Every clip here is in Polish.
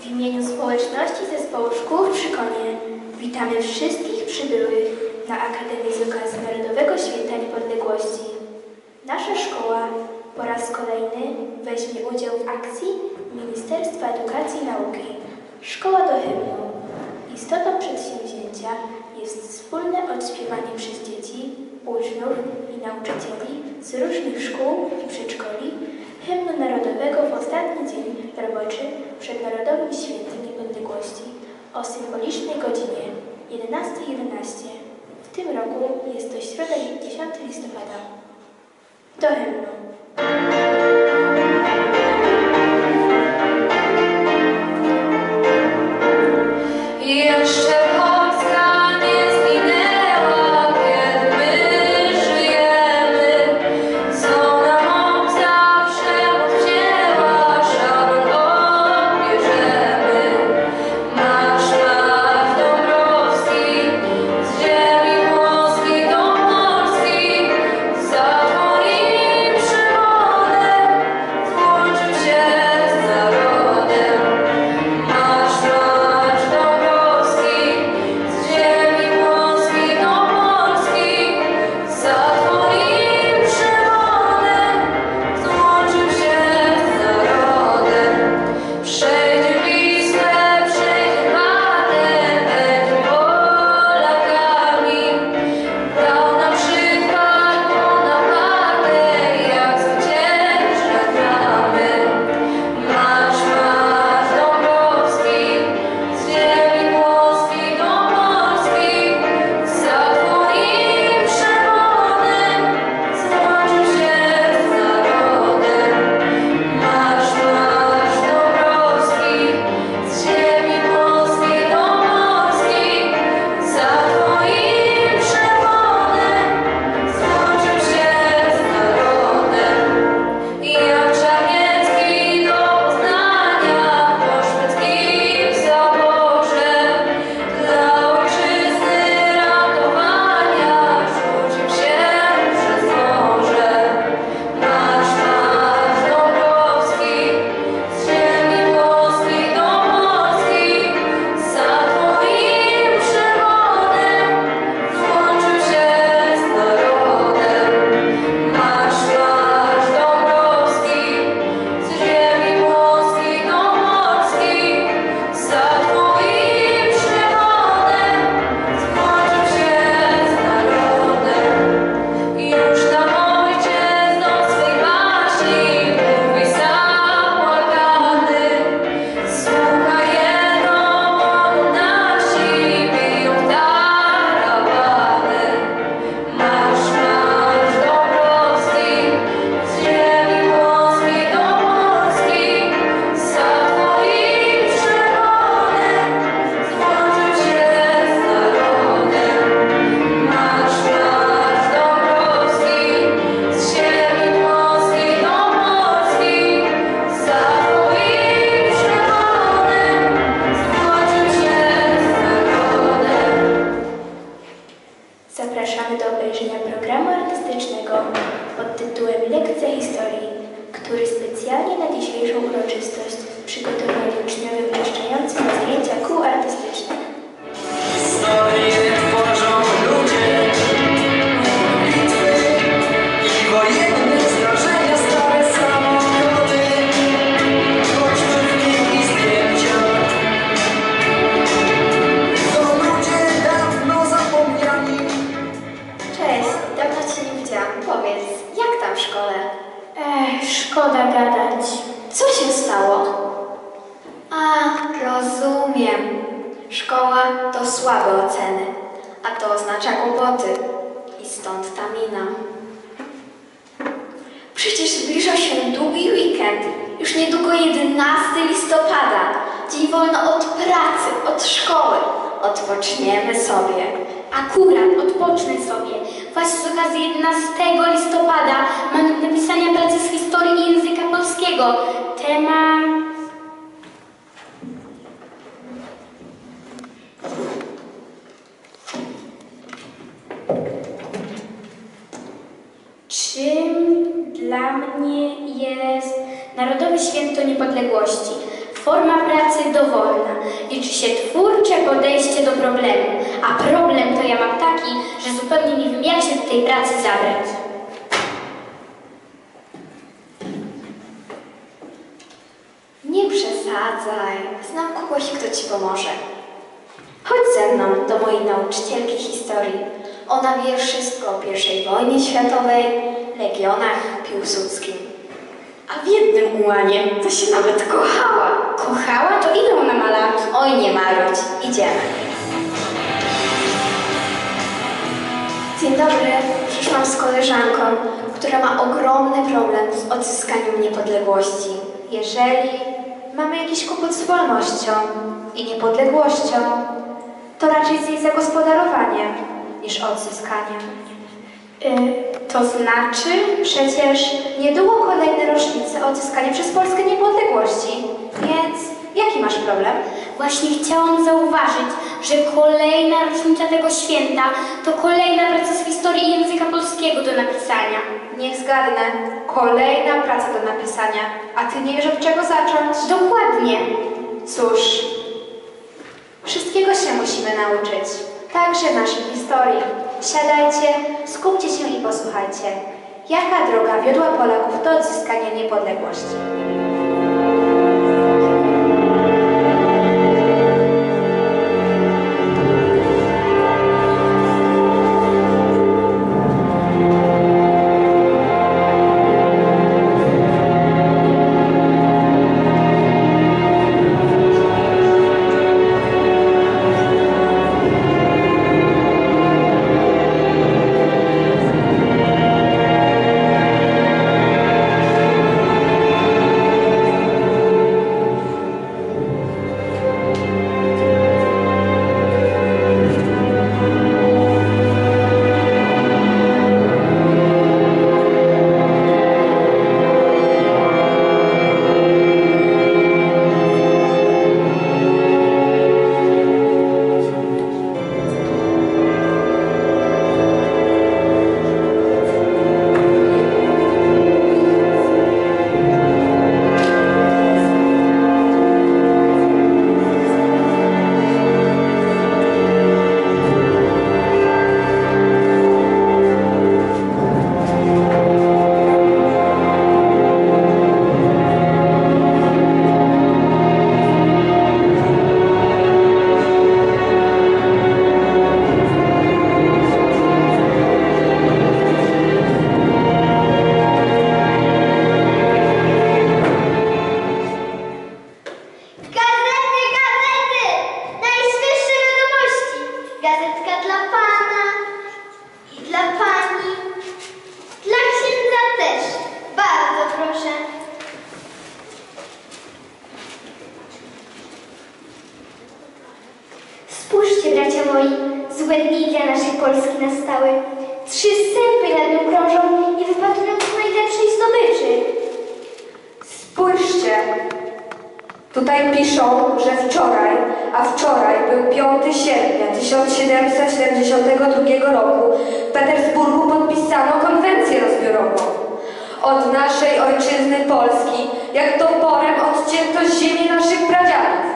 W imieniu społeczności Zespołu Szkół w Przykonie witamy wszystkich przybyłych na Akademii z okazji Narodowego Święta Niepodległości. Nasza szkoła po raz kolejny weźmie udział w akcji Ministerstwa Edukacji i Nauki Szkoła do hymnu. Istotą przedsięwzięcia jest wspólne odśpiewanie przez dzieci, uczniów i nauczycieli z różnych szkół i przedszkoli hymnu narodowego w ostatni dzień roboczy przed Narodowym Świętem Niepodległości o symbolicznej godzinie 11.11. W tym roku jest to środa 10 listopada. Do hymnu. Co się stało? A, rozumiem. Szkoła to słabe oceny, a to oznacza kłopoty. I stąd ta mina. Przecież zbliża się długi weekend. Już niedługo 11 listopada. Dzień wolno od pracy, od szkoły. Odpoczniemy sobie. Akurat odpocznę sobie. Właśnie z okazji 11 listopada mam napisania pracy z historii i języka polskiego. Temat... Czym dla mnie jest Narodowe Święto Niepodległości? Forma pracy dowolna. Liczy się twórcze podejście do problemu. A problem to ja mam taki, że zupełnie nie wiem, jak się do tej pracy zabrać. Nie przesadzaj. Znam kogoś, kto ci pomoże. Chodź ze mną do mojej nauczycielki historii. Ona wie wszystko o I wojnie światowej, legionach piłsudskim. A w jednym ułanie to się nawet kochała. Kochała? To ile ona ma lat? Oj, nie marudź. Idziemy. Dzień dobry. Przyszłam z koleżanką, która ma ogromny problem z odzyskaniem niepodległości. Jeżeli mamy jakiś kłopot z wolnością i niepodległością, to raczej z jej zagospodarowaniem niż odzyskaniem. Y, to znaczy, przecież niedługo kolejne rocznice odzyskania przez Polskę niepodległości. Jaki masz problem? Właśnie chciałam zauważyć, że kolejna rocznica tego święta to kolejna praca z historii języka polskiego do napisania. Niech zgadnę. Kolejna praca do napisania. A ty nie wiesz od czego zacząć? Dokładnie. Cóż, wszystkiego się musimy nauczyć. Także naszej historii. Siadajcie, skupcie się i posłuchajcie. Jaka droga wiodła Polaków do odzyskania niepodległości? Tutaj piszą, że wczoraj, a wczoraj był 5 sierpnia 1772 roku, w Petersburgu podpisano konwencję rozbiorową. Od naszej ojczyzny Polski, jak toporem odcięto ziemię naszych pradziadów,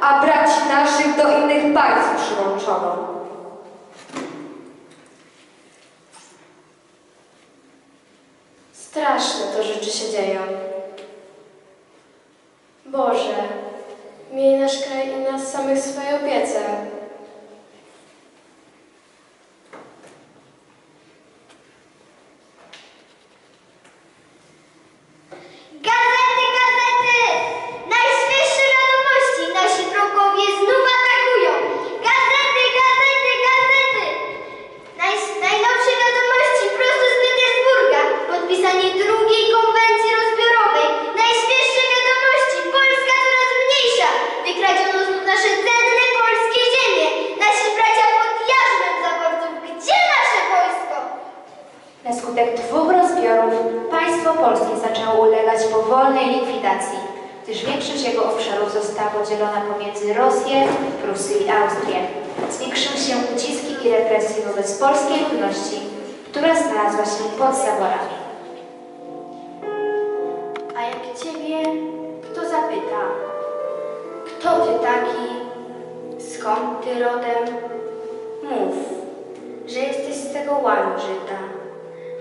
a braci naszych do innych państw przyłączono. Straszne to rzeczy się dzieją. Boże, miej nasz kraj i nas samych w swojej opiece.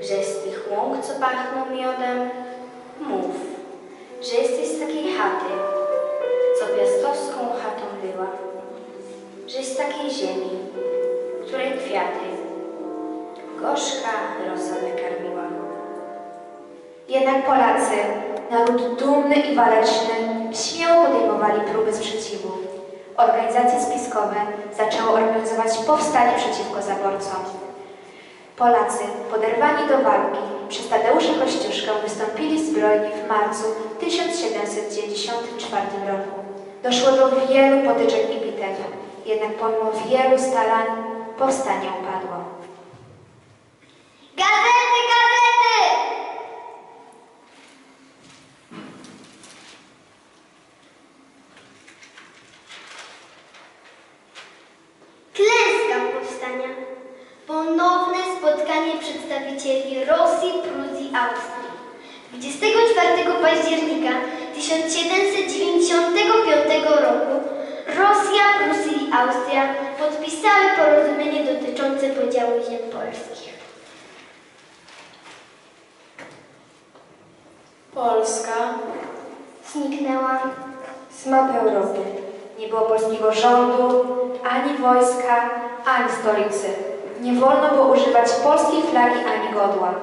Że z tych łąk, co pachną miodem. Mów, że jesteś z takiej chaty, co piastowską chatą była, że z takiej ziemi, której kwiaty gorzka rosa wykarmiła. Jednak Polacy, naród dumny i waleczny, śmiało podejmowali próby sprzeciwu. Organizacje spiskowe zaczęły organizować powstanie przeciwko zaborcom. Polacy, poderwani do walki, przez Tadeusza Kościuszkę wystąpili zbrojnie w marcu 1794 roku. Doszło do wielu potyczek i bitew, jednak pomimo wielu starań powstanie upadło. Gazety, przedstawicieli Rosji, Prusji, Austrii. 24 października 1795 roku Rosja, Prusy i Austria podpisały porozumienie dotyczące podziału ziem polskich. Polska Zniknęła. Z mapy Europy nie było polskiego rządu, ani wojska, ani stolicy. Nie wolno było używać polskiej flagi ani godła.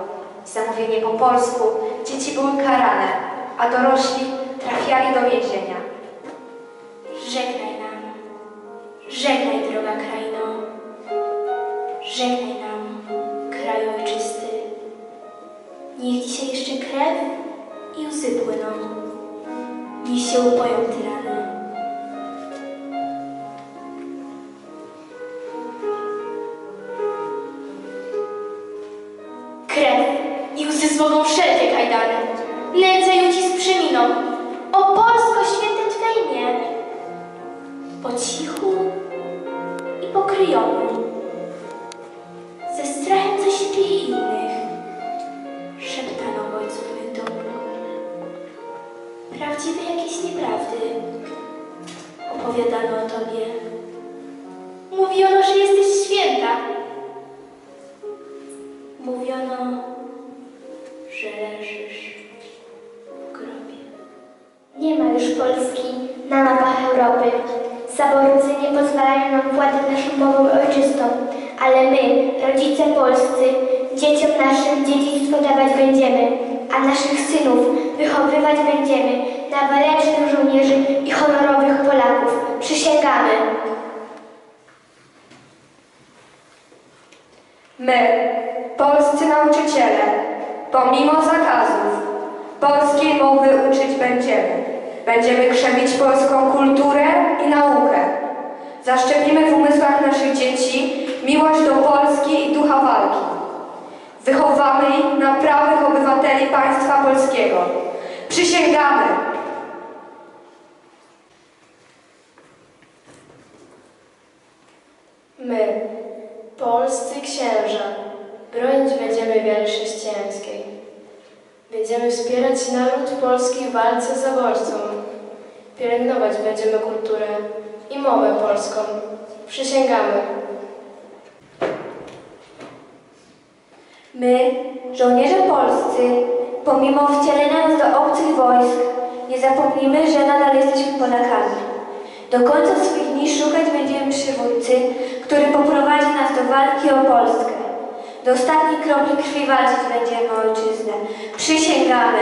Zamówienie po polsku dzieci były karane, a dorośli trafiali do więzienia. Żegnaj nam, żegnaj droga kraino, żegnaj nam, kraju ojczysty. Niech dzisiaj jeszcze krew i łzy płyną, niech się upoją tyrany. Nie ma już Polski na mapach Europy. Zaborcy nie pozwalają nam władać naszą mową ojczystą, ale my, rodzice polscy, dzieciom naszym dziedzictwo dawać będziemy, a naszych synów wychowywać będziemy na walecznych żołnierzy i honorowych Polaków. Przysięgamy. My, polscy nauczyciele, pomimo zakazów, polskiej mowy uczyć będziemy. Będziemy krzewić polską kulturę i naukę. Zaszczepimy w umysłach naszych dzieci miłość do Polski i ducha walki. Wychowamy ich na prawych obywateli państwa polskiego. Przysięgamy! My, polscy księża, bronić będziemy wiary chrześcijańskiej. Będziemy wspierać naród polski w walce z zaborcą. Pielęgnować będziemy kulturę i mowę polską. Przysięgamy. My, żołnierze polscy, pomimo wcielenia nas do obcych wojsk, nie zapomnimy, że nadal jesteśmy Polakami. Do końca swoich dni szukać będziemy przywódcy, który poprowadzi nas do walki o Polskę. Do ostatniej kropli krwi walczyć będziemy ojczyznę. Przysięgamy.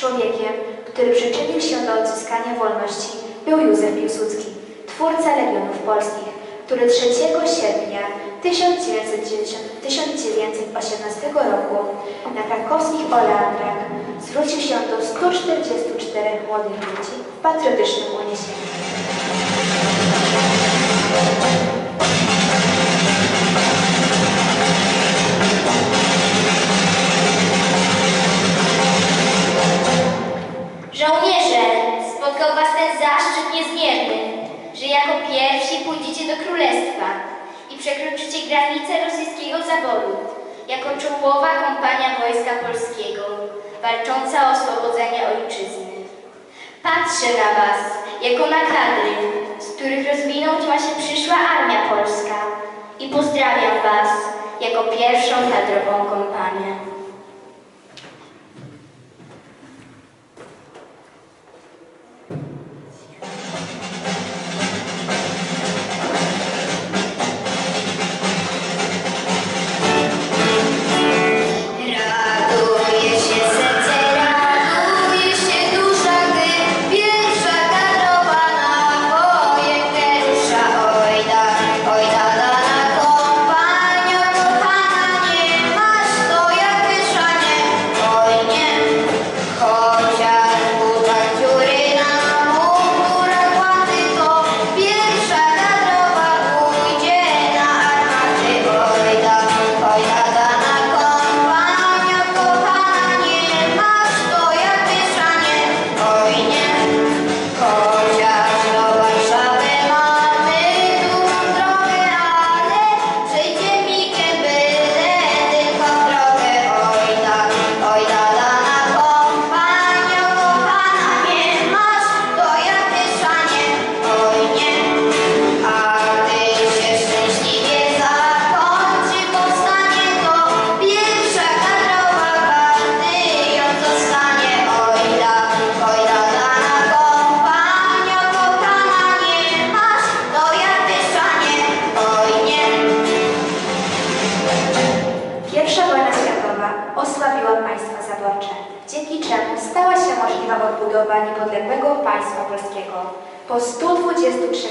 Człowiekiem, który przyczynił się do odzyskania wolności, był Józef Piłsudski, twórca Legionów Polskich, który 3 sierpnia 1918 roku na krakowskich Oleandrach zwrócił się do 144 młodych ludzi w patriotycznym uniesieniu. Żołnierze, spotkał was ten zaszczyt niezmierny, że jako pierwsi pójdziecie do królestwa i przekroczycie granice rosyjskiego zaboru jako czołowa kompania Wojska Polskiego, walcząca o oswobodzenie ojczyzny. Patrzę na was jako na kadry, z których rozwinąć ma się przyszła Armia Polska i pozdrawiam was jako pierwszą kadrową kompanię.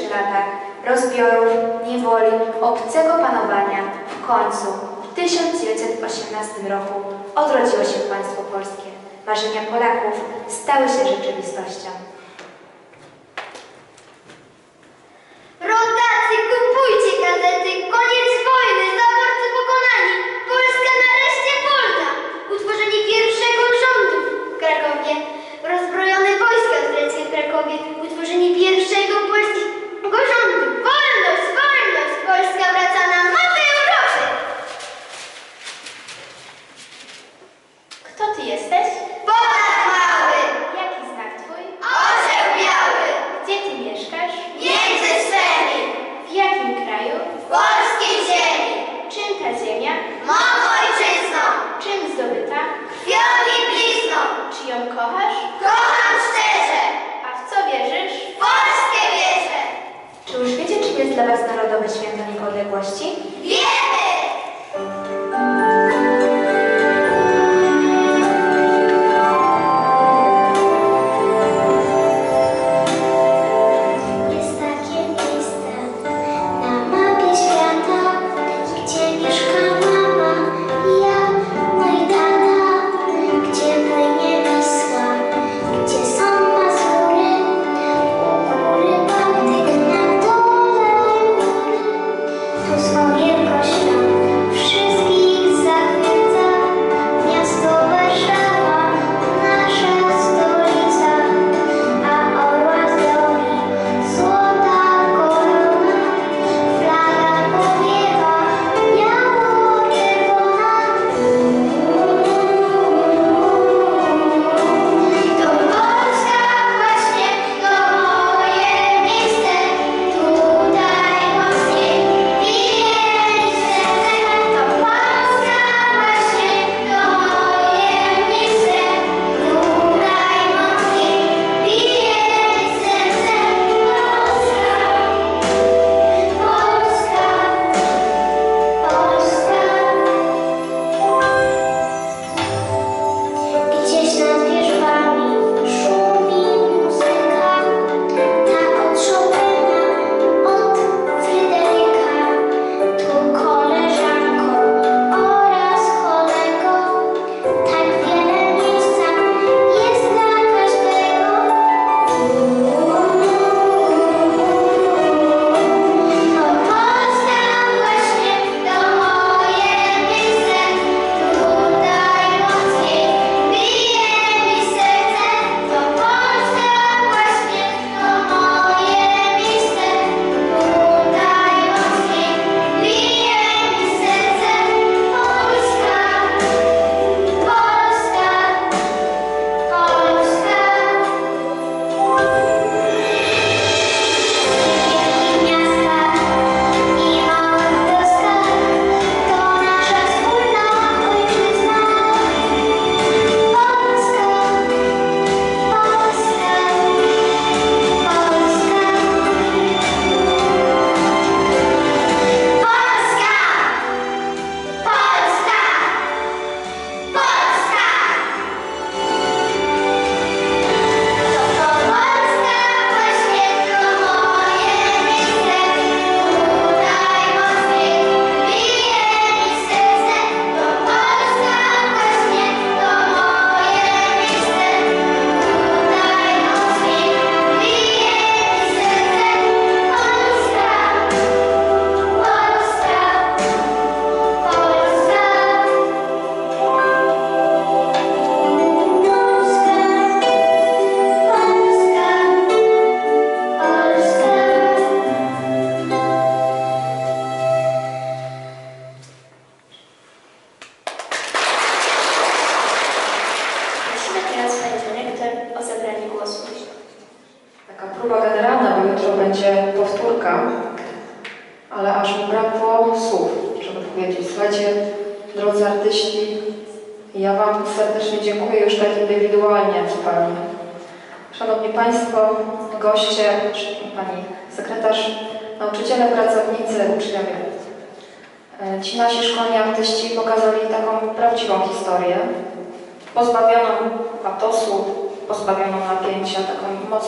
latach rozbiorów, niewoli, obcego panowania, w końcu w 1918 roku odrodziło się państwo polskie. Marzenia Polaków stały się rzeczywistością. Rodacy, kupujcie gazety, koniec świętować Narodowe Święto Niepodległości.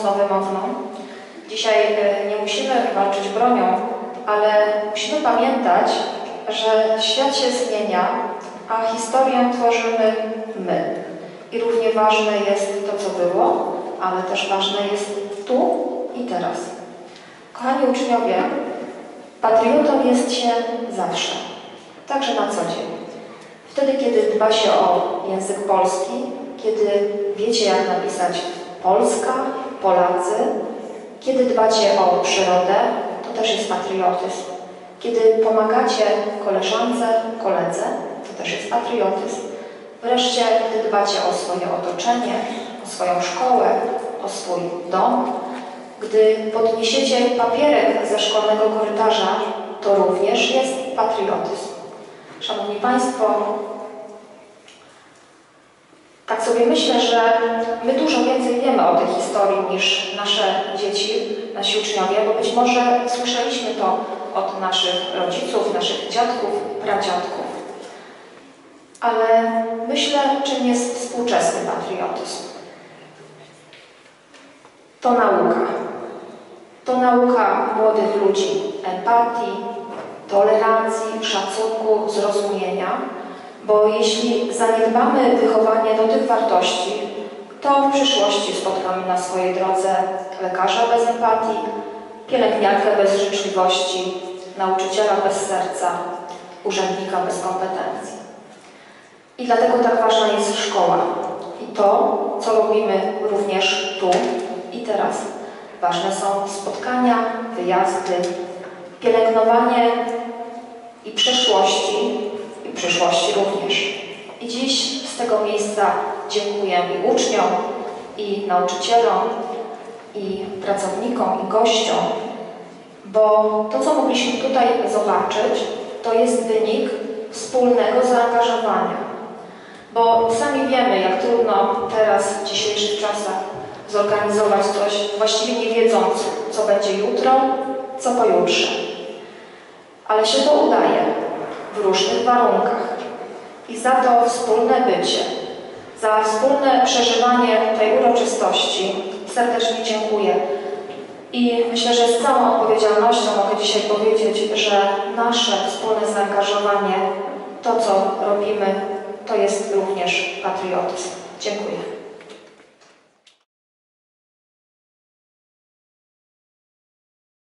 Mocno wymowną. Dzisiaj e, nie musimy walczyć bronią, ale musimy pamiętać, że świat się zmienia, a historię tworzymy my. I równie ważne jest to, co było, ale też ważne jest tu i teraz. Kochani uczniowie, patriotą jest się zawsze, także na co dzień. Wtedy, kiedy dba się o język polski, kiedy wiecie, jak napisać Polska, Polacy, kiedy dbacie o przyrodę, to też jest patriotyzm. Kiedy pomagacie koleżance, koledze, to też jest patriotyzm. Wreszcie, gdy dbacie o swoje otoczenie, o swoją szkołę, o swój dom, gdy podniesiecie papierek ze szkolnego korytarza, to również jest patriotyzm. Szanowni Państwo, tak sobie myślę, że my dużo więcej wiemy o tej historii niż nasze dzieci, nasi uczniowie, bo być może słyszeliśmy to od naszych rodziców, naszych dziadków, pradziadków. Ale myślę, czym jest współczesny patriotyzm. To nauka. To nauka młodych ludzi empatii, tolerancji, szacunku, zrozumienia, bo jeśli zaniedbamy wychowanie do tych wartości, to w przyszłości spotkamy na swojej drodze lekarza bez empatii, pielęgniarkę bez życzliwości, nauczyciela bez serca, urzędnika bez kompetencji. I dlatego tak ważna jest szkoła i to, co robimy również tu i teraz. Ważne są spotkania, wyjazdy, pielęgnowanie i przeszłości, przyszłości również. I dziś z tego miejsca dziękuję i uczniom, i nauczycielom, i pracownikom, i gościom, bo to, co mogliśmy tutaj zobaczyć, to jest wynik wspólnego zaangażowania. Bo sami wiemy, jak trudno teraz, w dzisiejszych czasach, zorganizować coś, właściwie nie wiedząc, co będzie jutro, co pojutrze. Ale się to udaje w różnych warunkach. I za to wspólne bycie, za wspólne przeżywanie tej uroczystości serdecznie dziękuję. I myślę, że z całą odpowiedzialnością mogę dzisiaj powiedzieć, że nasze wspólne zaangażowanie, to co robimy, to jest również patriotyzm. Dziękuję.